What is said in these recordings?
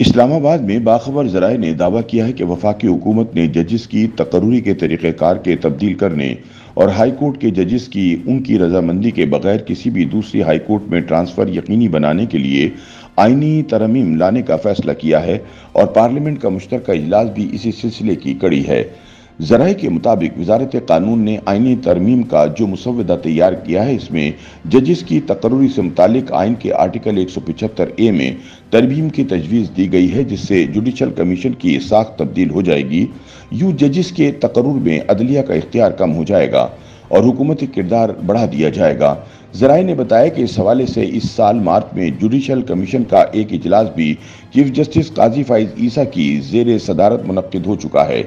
اسلام آباد میں باخبر ذرائع نے دعویٰ کیا ہے کہ وفاقی حکومت نے ججز کی تقرری کے طریقہ کار کے تبدیل کرنے اور ہائی کورٹ کے ججز کی ان کی رضامندی کے بغیر کسی بھی دوسری ہائی کورٹ میں ٹرانسفر یقینی بنانے کے لیے آئینی ترمیم لانے کا فیصلہ کیا ہے اور پارلیمنٹ کا مشترکہ اجلاس بھی اسی سلسلے کی کڑی ہے۔ ذرائع کے مطابق وزارت قانون نے آئینی ترمیم کا جو مسودہ تیار کیا ہے اس میں ججز کی تقرری سے متعلق آئین کے آرٹیکل 175 اے میں ترمیم کی تجویز دی گئی ہے، جس سے جوڈیشل کمیشن کی ساخت تبدیل ہو جائے گی۔ یوں ججز کے تقرر میں عدلیہ کا اختیار کم ہو جائے گا اور حکومتی کردار بڑھا دیا جائے گا۔ ذرائع نے بتایا کہ اس حوالے سے اس سال مارچ میں جوڈیشل کمیشن کا ایک اجلاس بھی چیف جسٹس قاضی فائز عیسیٰ کی زیر صدارت منعقد ہو چکا ہے۔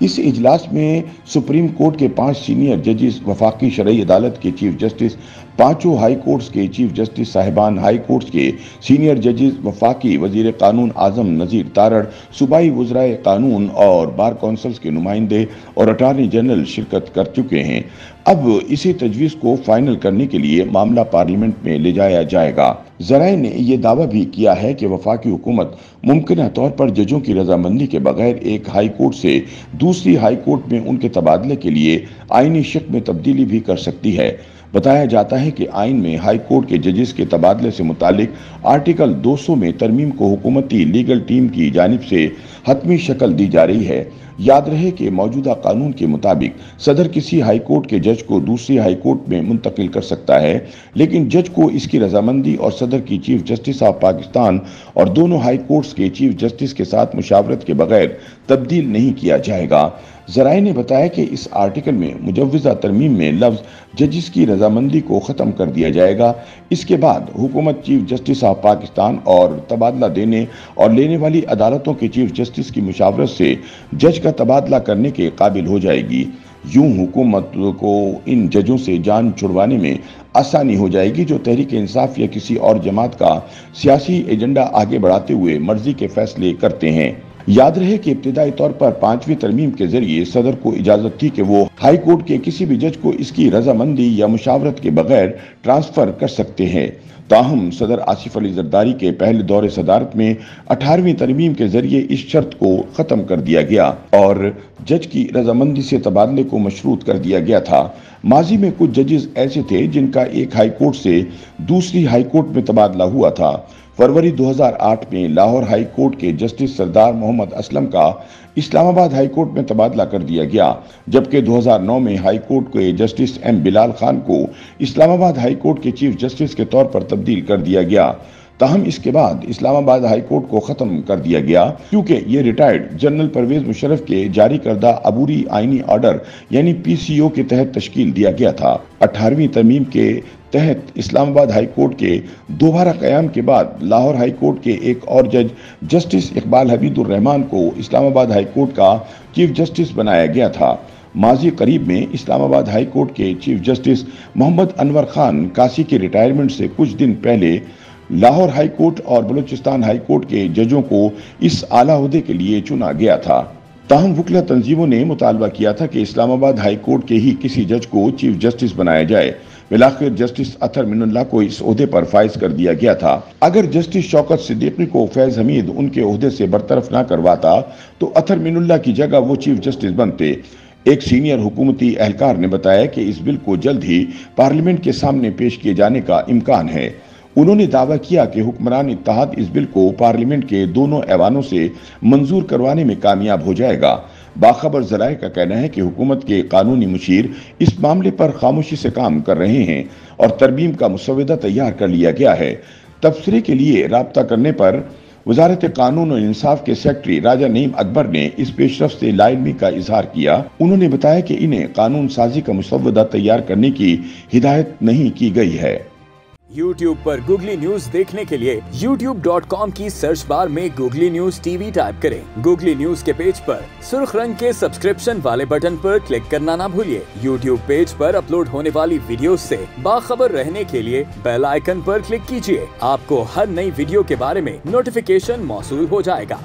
اس اجلاس میں سپریم کورٹ کے پانچ سینئر ججز، وفاقی شرعی عدالت کے چیف جسٹس، پانچوں ہائی کورٹس کے چیف جسٹس، صاحبان ہائی کورٹس کے سینئر ججز، وفاقی وزیر قانون اعظم نظیر تارڑ، صوبائی وزرائے قانون اور بار کونسلز کے نمائندے اور اٹارنی جنرل شرکت کر چکے ہیں۔ اب اسی تجویز کو فائنل کرنے کے لیے معاملہ پارلیمنٹ میں لے جایا جائے گا۔ ذرائع نے یہ دعویٰ بھی کیا ہے کہ وفاقی حکومت ممکنہ طور پر ججوں کی رضامندی کے بغیر ایک ہائی کورٹ سے دوسری ہائی کورٹ میں ان کے تبادلے کے لیے آئینی شک میں تبدیلی بھی کر سکتی ہے۔ بتایا جاتا ہے کہ آئین میں ہائی کورٹ کے ججز کے تبادلے سے متعلق آرٹیکل دو سو میں ترمیم کو حکومتی لیگل ٹیم کی جانب سے حتمی شکل دی جا رہی ہے۔ یاد رہے کہ موجودہ قانون کے مطابق صدر کسی ہائی کورٹ کے جج کو دوسری ہائی کورٹ میں منتقل کر سکتا ہے، لیکن جج کو اس کی رضامندی اور صدر کی چیف جسٹس آف پاکستان اور دونوں ہائی کورٹس کے چیف جسٹس کے ساتھ مشاورت کے بغیر تبدیل نہیں کیا جائے گا۔ ذرائع نے بتایا کہ اس آرٹیکل میں مجوزہ ترمیم میں لفظ ججز کی رضامندی کو ختم کر دیا جائے گا۔ اس کے بعد حکومت چیف جسٹس آف پاکستان اور تبادلہ دینے اور لینے والی عدالتوں کے چیف جسٹس کی مشاورت سے جج کا تبادلہ کرنے کے قابل ہو جائے گی۔ یوں حکومت کو ان ججوں سے جان چھڑوانے میں آسانی ہو جائے گی جو تحریک انصاف یا کسی اور جماعت کا سیاسی ایجنڈا آگے بڑھاتے ہوئے مرضی کے فیصلے کرتے ہیں۔ یاد رہے کہ ابتدائی طور پر پانچویں ترمیم کے ذریعے صدر کو اجازت تھی کہ وہ ہائی کورٹ کے کسی بھی جج کو اس کی رضامندی یا مشاورت کے بغیر ٹرانسفر کر سکتے ہیں۔ تاہم، صدر آصف علی زرداری کے پہلے دور صدارت میں اٹھارویں ترمیم کے ذریعے اس شرط کو ختم کر دیا گیا اور جج کی رضامندی سے تبادلے کو مشروط کر دیا گیا تھا۔ ماضی میں کچھ ججز ایسے تھے جن کا ایک ہائی کورٹ سے دوسری ہائی کورٹ میں تبادلہ ہوا تھا۔ فروری دو ہزار آٹھ میں لاہور ہائی کورٹ کے جسٹس سردار محمد اسلم کا اسلام آباد ہائی کورٹ میں تبادلہ کر دیا گیا، جبکہ دو ہزار نو میں ہائی کورٹ کے جسٹس ایم بلال خان کو اسلام آباد ہائی کورٹ کے چیف جسٹس کے طور پر تبدیل کر دیا گیا۔ تاہم اس کے بعد اسلام آباد ہائی کورٹ کو ختم کر دیا گیا، کیونکہ یہ ریٹائرڈ جنرل پرویز مشرف کے جاری کردہ عبوری آئینی آرڈر یعنی پی سی او کے تحت تشکیل دیا گیا تھا۔ اٹھارویں ترمیم کے تحت اسلام آباد ہائی کورٹ کے دوبارہ قیام کے بعد لاہور ہائی کورٹ کے ایک اور جج جسٹس اقبال حبید الرحمان کو اسلام آباد ہائی کورٹ کا چیف جسٹس بنایا گیا تھا۔ ماضی قریب میں اسلام آباد ہائی کورٹ کے چیف جسٹس محمد انور خان کاسی کے ریٹائرمنٹ سے کچھ دن پہلے لاہور ہائی کورٹ اور بلوچستان ہائی کورٹ کے ججوں کو اس اعلیٰ عہدے کے لیے چنا گیا تھا۔ تاہم وکلا تنظیموں نے مطالبہ کیا تھا کہ اسلام آباد ہائی کورٹ کے ہی کسی جج کو چیف جسٹس بنایا جائے۔ بلاخر جسٹس اتھر من اللہ کو اس عہدے پر فائز کر دیا گیا تھا۔ اگر جسٹس شوکت صدیقی کو فیض حمید ان کے عہدے سے برطرف نہ کرواتا، تو اتھر من اللہ کی جگہ وہ چیف جسٹس بنتے۔ ایک سینئر حکومتی اہلکار نے بتایا کہ اس بل کو جلد ہی پارلیمنٹ کے سامنے پیش کیے جانے کا امکان ہے۔ انہوں نے دعویٰ کیا کہ حکمران اتحاد اس بل کو پارلیمنٹ کے دونوں ایوانوں سے منظور کروانے میں کامیاب ہو جائے گا۔ باخبر ذرائع کا کہنا ہے کہ حکومت کے قانونی مشیر اس معاملے پر خاموشی سے کام کر رہے ہیں اور ترمیم کا مسودہ تیار کر لیا گیا ہے۔ تبصرے کے لیے رابطہ کرنے پر وزارت قانون و انصاف کے سیکٹری راجہ نعیم اکبر نے اس پیش رفت سے لا کا اظہار کیا۔ انہوں نے بتایا کہ انہیں قانون سازی کا مسودہ تیار کرنے کی ہدایت نہیں کی گئی ہے۔ یوٹیوب پر گوگلی نیوز دیکھنے کے لیے یوٹیوب ڈاٹ کام کی سرچ بار میں Googly news T V type کریں۔ گوگلی نیوز کے پیج پر سرخ رنگ کے سبسکرپشن والے بٹن پر کلک کرنا نہ بھولیے۔ یوٹیوب پیج پر اپلوڈ ہونے والی ویڈیوز سے باخبر رہنے کے لیے بیل آئیکن پر کلک کیجیے۔ آپ کو ہر نئی ویڈیو کے بارے میں نوٹیفیکیشن موصول ہو جائے گا۔